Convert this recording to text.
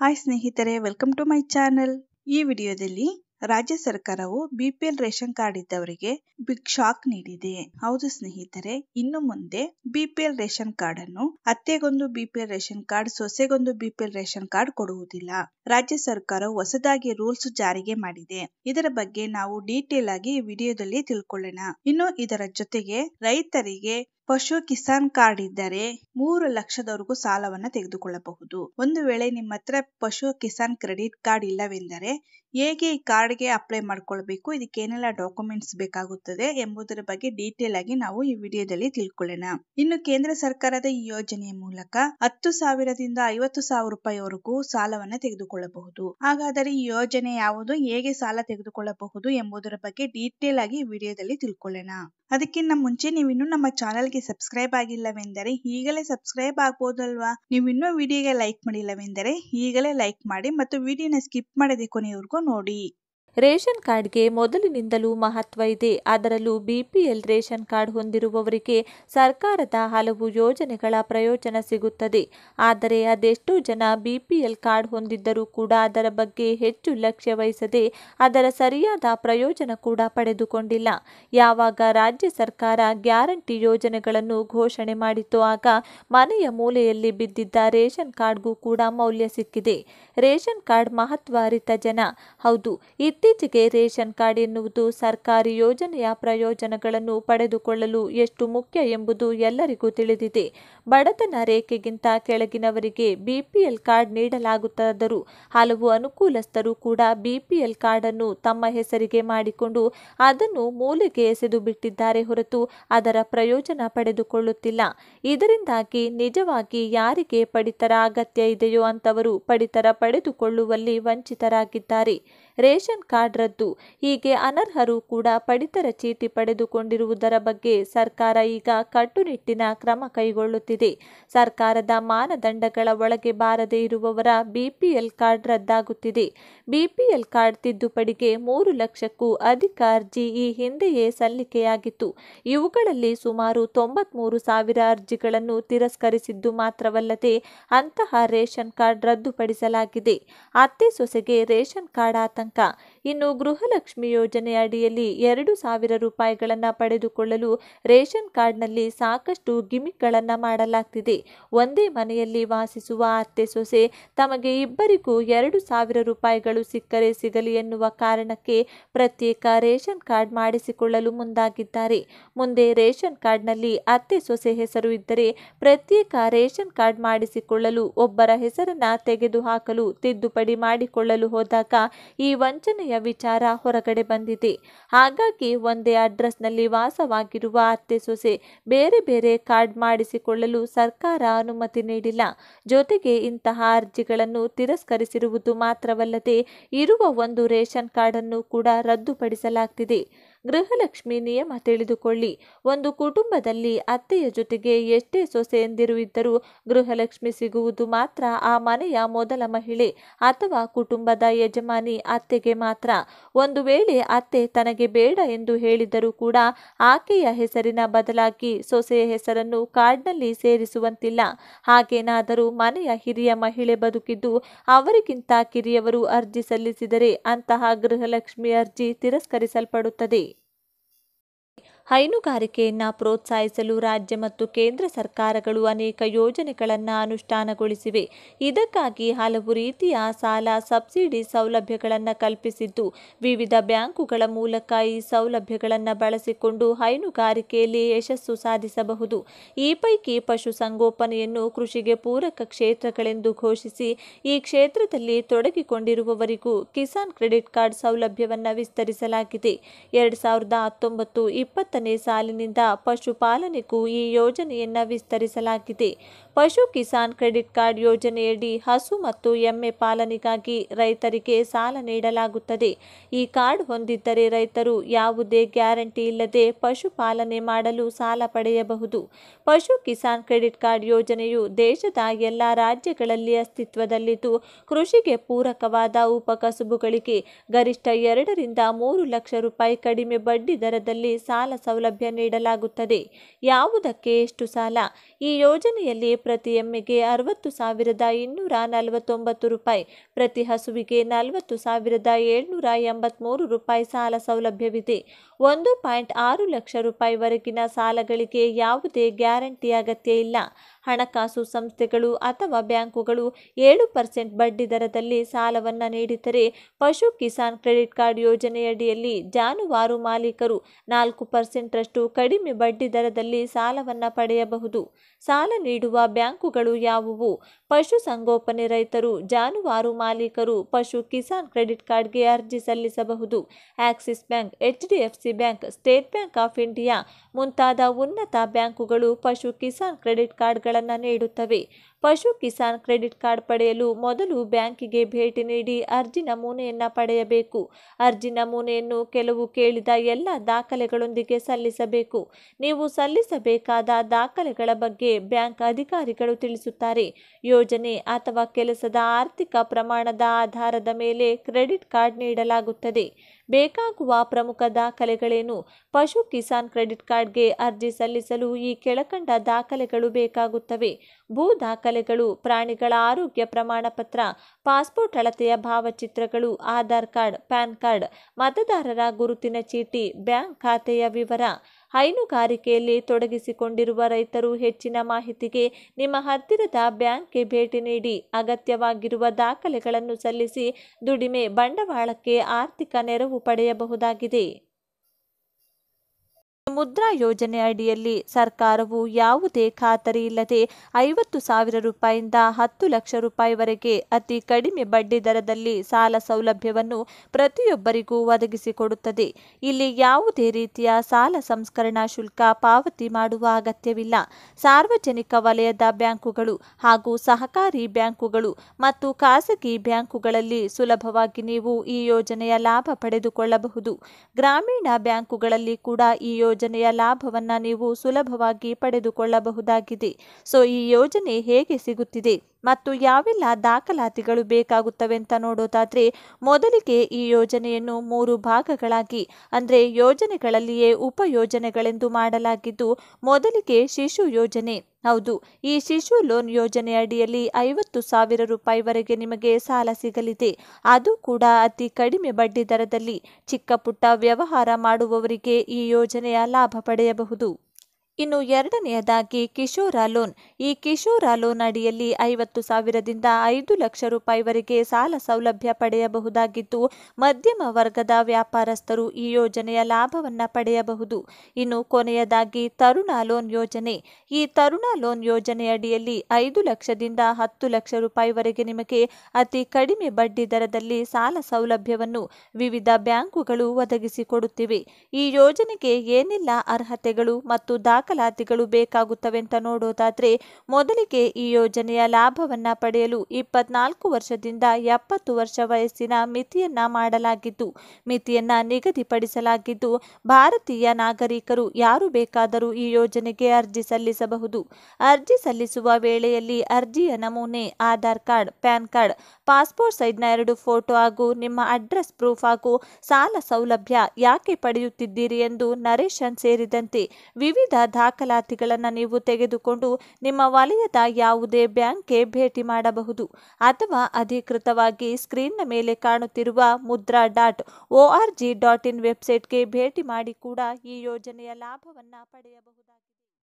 Hi ಸ್ನೇಹಿತರೆ welcome to my channel ಈ ವಿಡಿಯೋದಲ್ಲಿ ರಾಜ್ಯ ಸರ್ಕಾರವು ಬಿಪಿಎಲ್ ರೇಷನ್ ಕಾರ್ಡ್ ಇದ್ದವರಿಗೆ ಬಿಗ್ ಶಾಕ್ ನೀಡಿದೆ. ಹೌದು ಸ್ನೇಹಿತರೆ, ಇನ್ನು ಮುಂದೆ ಬಿಪಿಎಲ್ ರೇಷನ್ ಕಾರ್ಡ್ ಅನ್ನು ಅತ್ತೆಗೊಂದು ಬಿಪಿಎಲ್ ರೇಷನ್ ಕಾರ್ಡ್, ಸೊಸೆಗೊಂದು ಬಿಪಿಎಲ್ ರೇಷನ್ ಕಾರ್ಡ್ ಕೊಡುವುದಿಲ್ಲ. ರಾಜ್ಯ ಸರ್ಕಾರ ಹೊಸದಾಗಿ ರೂಲ್ಸ್ ಜಾರಿಗೆ ಮಾಡಿದೆ. ಇದರ ಬಗ್ಗೆ ನಾವು ಡೀಟೇಲ್ ಆಗಿ ವಿಡಿಯೋದಲ್ಲಿ ತಿಳ್ಕೊಳ್ಳೋಣ. ಇನ್ನು ಇದರ ಜೊತೆಗೆ ರೈತರಿಗೆ ಪಶು ಕಿಸಾನ್ ಕಾರ್ಡ್ ಇದ್ದರೆ ಮೂರು ಲಕ್ಷದವರೆಗೂ ಸಾಲವನ್ನ ತೆಗೆದುಕೊಳ್ಳಬಹುದು. ಒಂದು ವೇಳೆ ನಿಮ್ಮ ಹತ್ರ ಪಶು ಕಿಸಾನ್ ಕ್ರೆಡಿಟ್ ಕಾರ್ಡ್ ಇಲ್ಲವೆಂದರೆ ಹೇಗೆ ಈ ಕಾರ್ಡ್ಗೆ ಅಪ್ಲೈ ಮಾಡ್ಕೊಳ್ಬೇಕು, ಇದಕ್ಕೆ ಏನೆಲ್ಲ ಡಾಕ್ಯುಮೆಂಟ್ಸ್ ಬೇಕಾಗುತ್ತದೆ ಎಂಬುದರ ಬಗ್ಗೆ ಡೀಟೇಲ್ ಆಗಿ ನಾವು ಈ ವಿಡಿಯೋದಲ್ಲಿ ತಿಳ್ಕೊಳ್ಳೋಣ. ಇನ್ನು ಕೇಂದ್ರ ಸರ್ಕಾರದ ಈ ಯೋಜನೆಯ ಮೂಲಕ ಹತ್ತು ಸಾವಿರದಿಂದ ಐವತ್ತು ಸಾವಿರ ರೂಪಾಯಿವರೆಗೂ ಸಾಲವನ್ನ ತೆಗೆದುಕೊಳ್ಳಬಹುದು. ಹಾಗಾದರೆ ಈ ಯೋಜನೆ ಯಾವುದು, ಹೇಗೆ ಸಾಲ ತೆಗೆದುಕೊಳ್ಳಬಹುದು ಎಂಬುದರ ಬಗ್ಗೆ ಡೀಟೇಲ್ ಆಗಿ ವಿಡಿಯೋದಲ್ಲಿ ತಿಳ್ಕೊಳ್ಳೋಣ. ಅದಕ್ಕಿಂತ ಮುಂಚೆ ನೀವು ಇನ್ನೂ ನಮ್ಮ ಚಾನೆಲ್ಗೆ ಸಬ್ಸ್ಕ್ರೈಬ್ ಆಗಿಲ್ಲವೆಂದರೆ ಈಗಲೇ ಸಬ್ಸ್ಕ್ರೈಬ್ ಆಗ್ಬೋದಲ್ವಾ? ನೀವು ಇನ್ನೂ ವಿಡಿಯೋಗೆ ಲೈಕ್ ಮಾಡಿಲ್ಲವೆಂದರೆ ಈಗಲೇ ಲೈಕ್ ಮಾಡಿ ಮತ್ತು ವಿಡಿಯೋನ ಸ್ಕಿಪ್ ಮಾಡದೆ ಕೊನೆಯವರೆಗೂ ನೋಡಿ. ರೇಷನ್ ಕಾರ್ಡ್ಗೆ ಮೊದಲಿನಿಂದಲೂ ಮಹತ್ವ ಇದೆ. ಅದರಲ್ಲೂ ಬಿಪಿಎಲ್ ರೇಷನ್ ಕಾರ್ಡ್ ಹೊಂದಿರುವವರಿಗೆ ಸರ್ಕಾರದ ಹಲವು ಯೋಜನೆಗಳ ಪ್ರಯೋಜನ ಸಿಗುತ್ತದೆ. ಆದರೆ ಅದೆಷ್ಟೋ ಜನ ಬಿಪಿಎಲ್ ಕಾರ್ಡ್ ಹೊಂದಿದ್ದರೂ ಕೂಡ ಅದರ ಬಗ್ಗೆ ಹೆಚ್ಚು ಲಕ್ಷ್ಯ ವಹಿಸದೆ ಅದರ ಸರಿಯಾದ ಪ್ರಯೋಜನ ಕೂಡ ಪಡೆದುಕೊಂಡಿಲ್ಲ. ಯಾವಾಗ ರಾಜ್ಯ ಸರ್ಕಾರ ಗ್ಯಾರಂಟಿ ಯೋಜನೆಗಳನ್ನು ಘೋಷಣೆ ಮಾಡಿತು ಆಗ ಮನೆಯ ಮೂಲೆಯಲ್ಲಿ ಬಿದ್ದಿದ್ದ ರೇಷನ್ ಕಾರ್ಡ್ಗೂ ಕೂಡ ಮೌಲ್ಯ ಸಿಕ್ಕಿದೆ. ರೇಷನ್ ಕಾರ್ಡ್ ಮಹತ್ವ ಅರಿತ ಜನ. ಹೌದು ಇತ್ತೀಚೆಗೆ ರೇಷನ್ ಕಾರ್ಡ್ ಎನ್ನುವುದು ಸರ್ಕಾರಿ ಯೋಜನೆಯ ಪ್ರಯೋಜನಗಳನ್ನು ಪಡೆದುಕೊಳ್ಳಲು ಎಷ್ಟು ಮುಖ್ಯ ಎಂಬುದು ಎಲ್ಲರಿಗೂ ತಿಳಿದಿದೆ. ಬಡತನ ರೇಖೆಗಿಂತ ಕೆಳಗಿನವರಿಗೆ ಬಿಪಿಎಲ್ ಕಾರ್ಡ್ ನೀಡಲಾಗುತ್ತಾದರೂ ಹಲವು ಅನುಕೂಲಸ್ಥರು ಕೂಡ ಬಿಪಿಎಲ್ ಕಾರ್ಡ್ ಅನ್ನು ತಮ್ಮ ಹೆಸರಿಗೆ ಮಾಡಿಕೊಂಡು ಅದನ್ನು ಮೂಲೆಗೆ ಎಸೆದು ಬಿಟ್ಟಿದ್ದಾರೆ ಹೊರತು ಅದರ ಪ್ರಯೋಜನ ಪಡೆದುಕೊಳ್ಳುತ್ತಿಲ್ಲ. ಇದರಿಂದಾಗಿ ನಿಜವಾಗಿ ಯಾರಿಗೆ ಪಡಿತರ ಅಗತ್ಯ ಇದೆಯೋ ಅಂತವರು ಪಡಿತರ ಪಡೆದುಕೊಳ್ಳುವಲ್ಲಿ ವಂಚಿತರಾಗಿದ್ದಾರೆ. ರೇಷನ್ ಕಾರ್ಡ್ ರದ್ದು ಹೀಗೆ ಅನರ್ಹರು ಕೂಡ ಪಡಿತರ ಚೀಟಿ ಪಡೆದುಕೊಂಡಿರುವುದರ ಬಗ್ಗೆ ಸರ್ಕಾರ ಈಗ ಕಟ್ಟುನಿಟ್ಟಿನ ಕ್ರಮ ಕೈಗೊಳ್ಳುತ್ತಿದೆ. ಸರ್ಕಾರದ ಮಾನದಂಡಗಳ ಒಳಗೆ ಬಾರದೇ ಇರುವವರ ಬಿಪಿಎಲ್ ಕಾರ್ಡ್ ರದ್ದಾಗುತ್ತಿದೆ. ಬಿಪಿಎಲ್ ಕಾರ್ಡ್ ತಿದ್ದುಪಡಿಗೆ ಮೂರು ಲಕ್ಷಕ್ಕೂ ಅಧಿಕ ಅರ್ಜಿ ಈ ಹಿಂದೆಯೇ ಸಲ್ಲಿಕೆಯಾಗಿತ್ತು. ಇವುಗಳಲ್ಲಿ ಸುಮಾರು ತೊಂಬತ್ಮೂರು ಸಾವಿರ ಅರ್ಜಿಗಳನ್ನು ತಿರಸ್ಕರಿಸಿದ್ದು ಮಾತ್ರವಲ್ಲದೆ ಅಂತಹ ರೇಷನ್ ಕಾರ್ಡ್ ರದ್ದುಪಡಿಸಲಾಗಿದೆ. ಅತ್ತೆ ಸೊಸೆಗೆ ರೇಷನ್ ಕಾರ್ಡ್ ಆತಂಕ ಇನ್ನು ಗೃಹಲಕ್ಷ್ಮಿ ಯೋಜನೆ ಅಡಿಯಲ್ಲಿ ಎರಡು ಸಾವಿರ ರೂಪಾಯಿಗಳನ್ನು ಪಡೆದುಕೊಳ್ಳಲು ರೇಷನ್ ಕಾರ್ಡ್ನಲ್ಲಿ ಸಾಕಷ್ಟು ಗಿಮಿಕ್ಗಳನ್ನು ಮಾಡಲಾಗ್ತಿದೆ. ಒಂದೇ ಮನೆಯಲ್ಲಿ ವಾಸಿಸುವ ಅತ್ತೆ ಸೊಸೆ ತಮಗೆ ಇಬ್ಬರಿಗೂ ಎರಡು ಸಾವಿರ ರೂಪಾಯಿಗಳು ಸಿಕ್ಕರೆ ಸಿಗಲಿ ಎನ್ನುವ ಕಾರಣಕ್ಕೆ ಪ್ರತ್ಯೇಕ ರೇಷನ್ ಕಾರ್ಡ್ ಮಾಡಿಸಿಕೊಳ್ಳಲು ಮುಂದಾಗಿದ್ದಾರೆ. ಮುಂದೆ ರೇಷನ್ ಕಾರ್ಡ್ನಲ್ಲಿ ಅತ್ತೆ ಸೊಸೆ ಹೆಸರು ಇದ್ದರೆ ಪ್ರತ್ಯೇಕ ರೇಷನ್ ಕಾರ್ಡ್ ಮಾಡಿಸಿಕೊಳ್ಳಲು ಒಬ್ಬರ ಹೆಸರನ್ನ ತೆಗೆದುಹಾಕಲು ತಿದ್ದುಪಡಿ ಮಾಡಿಕೊಳ್ಳಲು ಹೋದಾಗ ಈ ವಂಚನೆಯ ವಿಚಾರ ಹೊರಗಡೆ ಬಂದಿದೆ. ಹಾಗಾಗಿ ಒಂದೇ ಅಡ್ರೆಸ್ನಲ್ಲಿ ವಾಸವಾಗಿರುವ ಅತ್ತೆ ಸೊಸೆ ಬೇರೆ ಬೇರೆ ಕಾರ್ಡ್ ಮಾಡಿಸಿಕೊಳ್ಳಲು ಸರ್ಕಾರ ಅನುಮತಿ ನೀಡಿಲ್ಲ. ಜೊತೆಗೆ ಇಂತಹ ಅರ್ಜಿಗಳನ್ನು ತಿರಸ್ಕರಿಸಿರುವುದು ಮಾತ್ರವಲ್ಲದೆ ಇರುವ ಒಂದು ರೇಷನ್ ಕಾರ್ಡನ್ನು ಕೂಡ ರದ್ದುಪಡಿಸಲಾಗ್ತಿದೆ. ಗೃಹಲಕ್ಷ್ಮಿ ನಿಯಮ ತಿಳಿದುಕೊಳ್ಳಿ. ಒಂದು ಕುಟುಂಬದಲ್ಲಿ ಅತ್ತೆಯ ಜೊತೆಗೆ ಎಷ್ಟೇ ಸೊಸೆಯಂದಿರು ಇದ್ದರೂ ಗೃಹಲಕ್ಷ್ಮಿ ಸಿಗುವುದು ಮಾತ್ರ ಆ ಮನೆಯ ಮೊದಲ ಮಹಿಳೆ ಅಥವಾ ಕುಟುಂಬದ ಯಜಮಾನಿ ಅತ್ತೆಗೆ ಮಾತ್ರ. ಒಂದು ವೇಳೆ ಅತ್ತೆ ತನಗೆ ಬೇಡ ಎಂದು ಹೇಳಿದರೂ ಕೂಡ ಆಕೆಯ ಹೆಸರಿನ ಬದಲಾಗಿ ಸೊಸೆಯ ಹೆಸರನ್ನು ಕಾರ್ಡ್ನಲ್ಲಿ ಸೇರಿಸುವಂತಿಲ್ಲ. ಹಾಗೇನಾದರೂ ಮನೆಯ ಹಿರಿಯ ಮಹಿಳೆ ಬದುಕಿದ್ದು ಅವರಿಗಿಂತ ಕಿರಿಯವರು ಅರ್ಜಿ ಸಲ್ಲಿಸಿದರೆ ಅಂತಹ ಗೃಹಲಕ್ಷ್ಮಿ ಅರ್ಜಿ ತಿರಸ್ಕರಿಸಲ್ಪಡುತ್ತದೆ. ಹೈನುಗಾರಿಕೆಯನ್ನು ಪ್ರೋತ್ಸಾಹಿಸಲು ರಾಜ್ಯ ಮತ್ತು ಕೇಂದ್ರ ಸರ್ಕಾರಗಳು ಅನೇಕ ಯೋಜನೆಗಳನ್ನು ಅನುಷ್ಠಾನಗೊಳಿಸಿವೆ. ಇದಕ್ಕಾಗಿ ಹಲವು ರೀತಿಯ ಸಾಲ, ಸಬ್ಸಿಡಿ ಸೌಲಭ್ಯಗಳನ್ನು ಕಲ್ಪಿಸಿದ್ದು, ವಿವಿಧ ಬ್ಯಾಂಕುಗಳ ಮೂಲಕ ಈ ಸೌಲಭ್ಯಗಳನ್ನು ಬಳಸಿಕೊಂಡು ಹೈನುಗಾರಿಕೆಯಲ್ಲಿ ಯಶಸ್ಸು ಸಾಧಿಸಬಹುದು. ಈ ಪೈಕಿ ಪಶುಸಂಗೋಪನೆಯನ್ನು ಕೃಷಿಗೆ ಪೂರಕ ಕ್ಷೇತ್ರಗಳೆಂದು ಘೋಷಿಸಿ, ಈ ಕ್ಷೇತ್ರದಲ್ಲಿ ತೊಡಗಿಕೊಂಡಿರುವವರಿಗೂ ಕಿಸಾನ್ ಕ್ರೆಡಿಟ್ ಕಾರ್ಡ್ ಸೌಲಭ್ಯವನ್ನು ವಿಸ್ತರಿಸಲಾಗಿದೆ. ಎರಡು ಸಾವಿರದ ಹತ್ತೊಂಬತ್ತು ಇಪ್ಪತ್ತನೇ ಸಾಲಿನಿಂದ ಪಶುಪಾಲನೆಗೂ ಈ ಯೋಜನೆಯನ್ನು ವಿಸ್ತರಿಸಲಾಗಿದೆ. ಪಶು ಕಿಸಾನ್ ಕ್ರೆಡಿಟ್ ಕಾರ್ಡ್ ಯೋಜನೆಯಡಿ ಹಸು ಮತ್ತು ಎಮ್ಮೆ ಪಾಲನೆಗಾಗಿ ರೈತರಿಗೆ ಸಾಲ ನೀಡಲಾಗುತ್ತದೆ. ಈ ಕಾರ್ಡ್ ಹೊಂದಿದ್ದರೆ ರೈತರು ಯಾವುದೇ ಗ್ಯಾರಂಟಿ ಇಲ್ಲದೆ ಪಶುಪಾಲನೆ ಮಾಡಲು ಸಾಲ ಪಡೆಯಬಹುದು. ಪಶು ಕಿಸಾನ್ ಕ್ರೆಡಿಟ್ ಕಾರ್ಡ್ ಯೋಜನೆಯು ದೇಶದ ಎಲ್ಲ ರಾಜ್ಯಗಳಲ್ಲಿ ಅಸ್ತಿತ್ವದಲ್ಲಿದ್ದು, ಕೃಷಿಗೆ ಪೂರಕವಾದ ಉಪಕಸುಬುಗಳಿಗೆ ಗರಿಷ್ಠ ಎರಡರಿಂದ ಮೂರು ಲಕ್ಷ ರೂಪಾಯಿ ಕಡಿಮೆ ಬಡ್ಡಿ ದರದಲ್ಲಿ ಸಾಲ ಸೌಲಭ್ಯ ನೀಡಲಾಗುತ್ತದೆ. ಯಾವುದಕ್ಕೆ ಎಷ್ಟು ಸಾಲ? ಈ ಯೋಜನೆಯಲ್ಲಿ ಪ್ರತಿ ಎಮ್ಮೆಗೆ ಅರವತ್ತು ಸಾವಿರದ ಇನ್ನೂರ ನಲವತ್ತೊಂಬತ್ತು ರೂಪಾಯಿ, ಪ್ರತಿ ಹಸುವಿಗೆ ನಲವತ್ತು ಸಾವಿರದ ಏಳ್ನೂರ ಎಂಬತ್ಮೂರು ರೂಪಾಯಿ ಸಾಲ ಸೌಲಭ್ಯವಿದೆ. ಒಂದು ಪಾಯಿಂಟ್ ಆರು ಲಕ್ಷ ರೂಪಾಯಿವರೆಗಿನ ಸಾಲಗಳಿಗೆ ಯಾವುದೇ ಗ್ಯಾರಂಟಿ ಅಗತ್ಯ ಇಲ್ಲ. ಹಣಕಾಸು ಸಂಸ್ಥೆಗಳು ಅಥವಾ ಬ್ಯಾಂಕುಗಳು ಏಳು ಪರ್ಸೆಂಟ್ ಬಡ್ಡಿ ದರದಲ್ಲಿ ಸಾಲವನ್ನು ನೀಡಿದರೆ ಪಶು ಕಿಸಾನ್ ಕ್ರೆಡಿಟ್ ಕಾರ್ಡ್ ಯೋಜನೆಯಡಿಯಲ್ಲಿ ಜಾನುವಾರು ಮಾಲೀಕರು ನಾಲ್ಕು ಪರ್ಸೆಂಟ್ರಷ್ಟು ಕಡಿಮೆ ಬಡ್ಡಿ ದರದಲ್ಲಿ ಸಾಲವನ್ನು ಪಡೆಯಬಹುದು. ಸಾಲ ನೀಡುವ ಬ್ಯಾಂಕುಗಳು ಯಾವುವು? ಪಶುಸಂಗೋಪನೆ ರೈತರು, ಜಾನುವಾರು ಮಾಲೀಕರು, ಪಶು ಕಿಸಾನ್ ಕ್ರೆಡಿಟ್ ಕಾರ್ಡ್ಗೆ ಅರ್ಜಿ ಸಲ್ಲಿಸಬಹುದು. Axis Bank, H Bank, State Bank of India ಮುಂತಾದ ಉನ್ನತ ಬ್ಯಾಂಕುಗಳು ಪಶು ಕಿಸಾನ್ ಕ್ರೆಡಿಟ್ ಕಾರ್ಡ್ಗಳನ್ನು ನೀಡುತ್ತವೆ. ಪಶು ಕಿಸಾನ್ ಕ್ರೆಡಿಟ್ ಕಾರ್ಡ್ ಪಡೆಯಲು ಮೊದಲು ಬ್ಯಾಂಕಿಗೆ ಭೇಟಿ ನೀಡಿ ಅರ್ಜಿ ನಮೂನೆಯನ್ನು ಪಡೆಯಬೇಕು. ಅರ್ಜಿ ನಮೂನೆಯನ್ನು ಕೆಲವು ಕೇಳಿದ ಎಲ್ಲ ದಾಖಲೆಗಳೊಂದಿಗೆ ಸಲ್ಲಿಸಬೇಕು. ನೀವು ಸಲ್ಲಿಸಬೇಕಾದ ದಾಖಲೆಗಳ ಬಗ್ಗೆ ಬ್ಯಾಂಕ್ ಅಧಿಕಾರಿಗಳು ತಿಳಿಸುತ್ತಾರೆ. ಯೋಜನೆ ಅಥವಾ ಕೆಲಸದ ಆರ್ಥಿಕ ಪ್ರಮಾಣದ ಆಧಾರದ ಮೇಲೆ ಕ್ರೆಡಿಟ್ ಕಾರ್ಡ್ ನೀಡಲಾಗುತ್ತದೆ. ಬೇಕಾಗುವ ಪ್ರಮುಖ ದಾಖಲೆಗಳೇನು? ಪಶು ಕಿಸಾನ್ ಕ್ರೆಡಿಟ್ ಕಾರ್ಡ್ಗೆ ಅರ್ಜಿ ಸಲ್ಲಿಸಲು ಈ ಕೆಳಕಂಡ ದಾಖಲೆಗಳು ಬೇಕಾಗುತ್ತವೆ. ಭೂ ದಾಖಲೆಗಳು, ಪ್ರಾಣಿಗಳ ಆರೋಗ್ಯ ಪ್ರಮಾಣ ಪತ್ರ ಪಾಸ್ಪೋರ್ಟ್ ಅಳತೆಯ ಭಾವಚಿತ್ರಗಳು, ಆಧಾರ್ ಕಾರ್ಡ್, ಪ್ಯಾನ್ ಕಾರ್ಡ್, ಮತದಾರರ ಗುರುತಿನ ಚೀಟಿ, ಬ್ಯಾಂಕ್ ಖಾತೆಯ ವಿವರ ಹೈನುಗಾರಿಕೆಯಲ್ಲಿ ತೊಡಗಿಸಿಕೊಂಡಿರುವ ರೈತರು ಹೆಚ್ಚಿನ ಮಾಹಿತಿಗೆ ನಿಮ್ಮ ಹತ್ತಿರದ ಬ್ಯಾಂಕ್ಗೆ ಭೇಟಿ ನೀಡಿ ಅಗತ್ಯವಾಗಿರುವ ದಾಖಲೆಗಳನ್ನು ಸಲ್ಲಿಸಿ ದುಡಿಮೆ ಬಂಡವಾಳಕ್ಕೆ ಆರ್ಥಿಕ ನೆರವು ಪಡೆಯಬಹುದಾಗಿದೆ. ಮುದ್ರಾ ಯೋಜನೆ ಅಡಿಯಲ್ಲಿ ಸರ್ಕಾರವು ಯಾವುದೇ ಖಾತರಿ ಇಲ್ಲದೆ ಐವತ್ತು ಸಾವಿರ ರೂಪಾಯಿಂದ ಹತ್ತು ಲಕ್ಷ ರೂಪಾಯಿವರೆಗೆ ಅತಿ ಕಡಿಮೆ ಬಡ್ಡಿ ದರದಲ್ಲಿ ಸಾಲ ಸೌಲಭ್ಯವನ್ನು ಪ್ರತಿಯೊಬ್ಬರಿಗೂ ಒದಗಿಸಿಕೊಡುತ್ತದೆ. ಇಲ್ಲಿ ಯಾವುದೇ ರೀತಿಯ ಸಾಲ ಸಂಸ್ಕರಣಾ ಶುಲ್ಕ ಪಾವತಿ ಮಾಡುವ ಅಗತ್ಯವಿಲ್ಲ. ಸಾರ್ವಜನಿಕ ವಲಯದ ಬ್ಯಾಂಕುಗಳು ಹಾಗೂ ಸಹಕಾರಿ ಬ್ಯಾಂಕುಗಳು ಮತ್ತು ಖಾಸಗಿ ಬ್ಯಾಂಕುಗಳಲ್ಲಿ ಸುಲಭವಾಗಿ ನೀವು ಈ ಯೋಜನೆಯ ಲಾಭ ಪಡೆದುಕೊಳ್ಳಬಹುದು. ಗ್ರಾಮೀಣ ಬ್ಯಾಂಕುಗಳಲ್ಲಿ ಕೂಡ ಈ ಯೋಜನೆಯ ಲಾಭವನ್ನು ನೀವು ಸುಲಭವಾಗಿ ಪಡೆದುಕೊಳ್ಳಬಹುದಾಗಿದೆ. ಸೊ ಈ ಯೋಜನೆ ಹೇಗೆ ಸಿಗುತ್ತಿದೆ? ಮತ್ತು ಯಾವೆಲ್ಲ ದಾಖಲಾತಿಗಳು ಬೇಕಾಗುತ್ತವೆ ಅಂತ ನೋಡೋದಾದ್ರೆ ಮೊದಲಿಗೆ ಈ ಯೋಜನೆಯನ್ನು ಮೂರು ಭಾಗಗಳಾಗಿ, ಅಂದರೆ ಯೋಜನೆಗಳಲ್ಲಿಯೇ ಉಪಯೋಜನೆಗಳೆಂದು ಮಾಡಲಾಗಿದ್ದು, ಮೊದಲಿಗೆ ಶಿಶು ಯೋಜನೆ. ಹೌದು, ಈ ಶಿಶು ಲೋನ್ ಯೋಜನೆ ಅಡಿಯಲ್ಲಿ ಐವತ್ತು ಸಾವಿರ ರೂಪಾಯಿವರೆಗೆ ನಿಮಗೆ ಸಾಲ ಸಿಗಲಿದೆ. ಅದು ಕೂಡ ಅತಿ ಕಡಿಮೆ ಬಡ್ಡಿ ದರದಲ್ಲಿ ಚಿಕ್ಕ ಪುಟ್ಟ ವ್ಯವಹಾರ ಮಾಡುವವರಿಗೆ ಈ ಯೋಜನೆಯ ಲಾಭ ಪಡೆಯಬಹುದು. ಇನ್ನು ಎರಡನೆಯದಾಗಿ ಕಿಶೋರ ಲೋನ್ ಈ ಕಿಶೋರ ಲೋನ್ ಅಡಿಯಲ್ಲಿ ಐವತ್ತು ಸಾವಿರದಿಂದ ಐದು ಲಕ್ಷ ರೂಪಾಯಿವರೆಗೆ ಸಾಲ ಸೌಲಭ್ಯ ಪಡೆಯಬಹುದಾಗಿದ್ದು, ಮಧ್ಯಮ ವರ್ಗದ ವ್ಯಾಪಾರಸ್ಥರು ಈ ಯೋಜನೆಯ ಲಾಭವನ್ನು ಪಡೆಯಬಹುದು. ಇನ್ನು ಕೊನೆಯದಾಗಿ ತರುಣ ಲೋನ್ ಯೋಜನೆ. ಈ ತರುಣ ಲೋನ್ ಯೋಜನೆಯಡಿಯಲ್ಲಿ ಐದು ಲಕ್ಷದಿಂದ ಹತ್ತು ಲಕ್ಷ ರೂಪಾಯಿವರೆಗೆ ನಿಮಗೆ ಅತಿ ಕಡಿಮೆ ಬಡ್ಡಿ ದರದಲ್ಲಿ ಸಾಲ ಸೌಲಭ್ಯವನ್ನು ವಿವಿಧ ಬ್ಯಾಂಕುಗಳು ಒದಗಿಸಿಕೊಡುತ್ತಿವೆ. ಈ ಯೋಜನೆಗೆ ಏನೆಲ್ಲ ಅರ್ಹತೆಗಳು ಮತ್ತು ದಾಖಲಾತಿಗಳು ಬೇಕಾಗುತ್ತವೆ ಅಂತ ನೋಡೋದಾದ್ರೆ ಮೊದಲಿಗೆ ಈ ಯೋಜನೆಯ ಲಾಭವನ್ನ ಪಡೆಯಲು ಇಪ್ಪತ್ನಾಲ್ಕು ವರ್ಷದಿಂದ ಎಪ್ಪತ್ತು ವರ್ಷ ವಯಸ್ಸಿನ ಮಿತಿಯನ್ನ ಮಾಡಲಾಗಿದ್ದು, ಮಿತಿಯನ್ನ ನಿಗದಿಪಡಿಸಲಾಗಿದ್ದು ಭಾರತೀಯ ನಾಗರಿಕರು ಯಾರು ಬೇಕಾದರೂ ಈ ಯೋಜನೆಗೆ ಅರ್ಜಿ ಸಲ್ಲಿಸಬಹುದು. ಅರ್ಜಿ ಸಲ್ಲಿಸುವ ವೇಳೆಯಲ್ಲಿ ಅರ್ಜಿಯ ನಮೂನೆ, Aadhaar card, PAN card, passport ಸೈಜ್ನ ಎರಡು ಫೋಟೋ ಹಾಗೂ ನಿಮ್ಮ ಅಡ್ರೆಸ್ ಪ್ರೂಫ್ ಹಾಗೂ ಸಾಲ ಸೌಲಭ್ಯ ಯಾಕೆ ಪಡೆಯುತ್ತಿದ್ದೀರಿ ಎಂದು ನರೇಶನ್ ಸೇರಿದಂತೆ ವಿವಿಧ ದಾಖಲಾತಿಗಳನ್ನು ನೀವು ತೆಗೆದುಕೊಂಡು ನಿಮ್ಮ ವಲಯದ ಯಾವುದೇ ಬ್ಯಾಂಕ್ಗೆ ಭೇಟಿ ಮಾಡಬಹುದು. ಅಥವಾ ಅಧಿಕೃತವಾಗಿ ಸ್ಕ್ರೀನ್ನ ಮೇಲೆ ಕಾಣುತ್ತಿರುವ Mudra dot O R G dot in ವೆಬ್ಸೈಟ್ಗೆ ಭೇಟಿ ಮಾಡಿ ಕೂಡ ಈ ಯೋಜನೆಯ ಲಾಭವನ್ನು ಪಡೆಯಬಹುದಾಗಿದೆ.